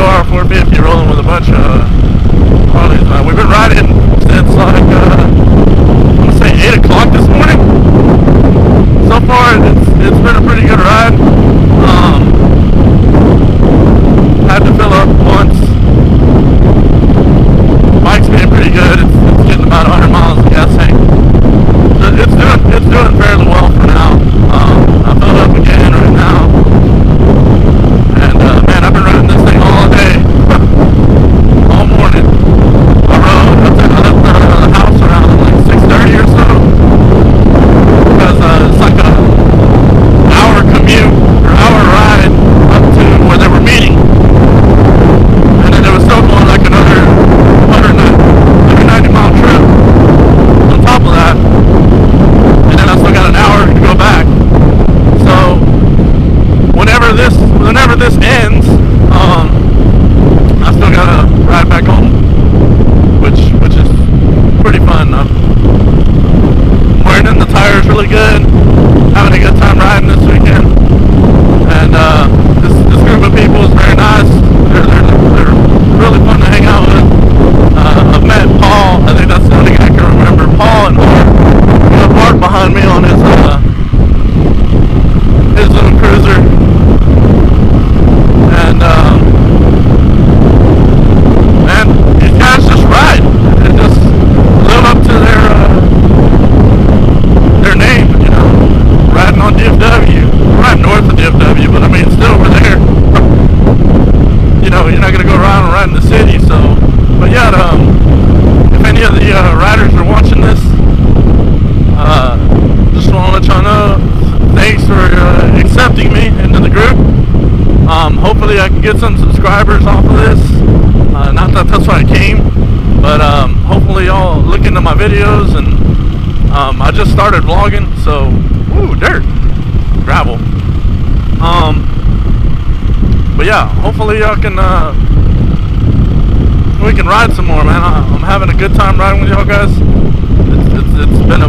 GR 450 rolling with a bunch of uh, Harleys. Uh, we've been riding since like, uh, I want to say 8 o'clock this morning. So far, it's, it's been a pretty good ride. Um, had to fill up once. Bike's been pretty good. It's, it's getting about 100 miles of gas tank. It's doing, it's doing fairly is really good. subscribers off of this. Uh, not that that's why I came, but um, hopefully y'all look into my videos and um, I just started vlogging, so ooh dirt, gravel. Um, but yeah, hopefully y'all can uh, we can ride some more, man. I, am having a good time riding with y'all guys. It's, it's, it's been a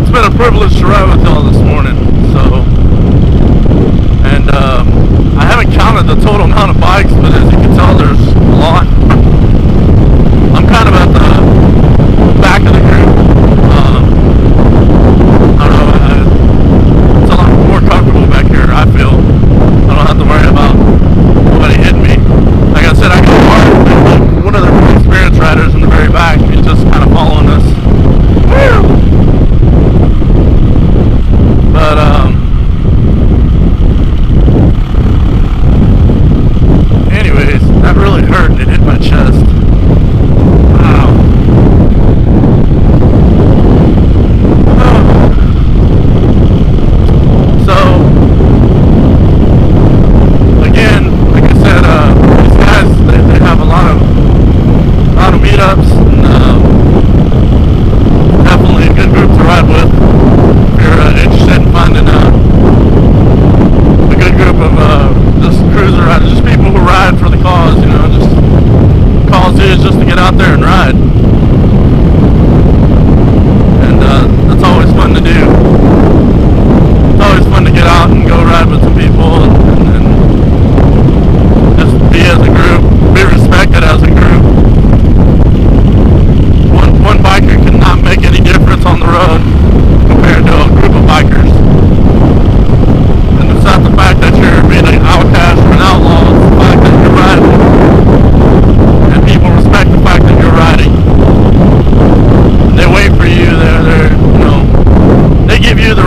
it's been a privilege to ride with y'all this morning. So.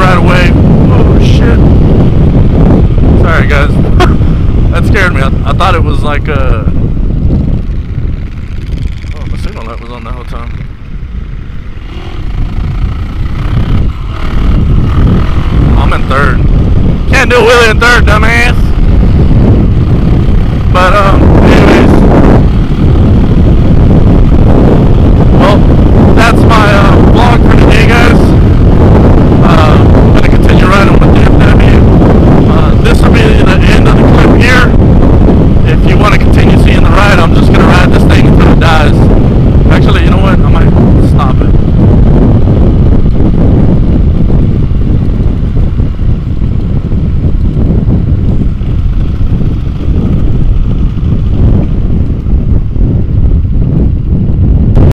right away. Oh shit! Sorry guys, that scared me. I, I, thought it was like a. Oh, my signal light was on the whole time. I'm in third. Can't do wheelie in third, dummy.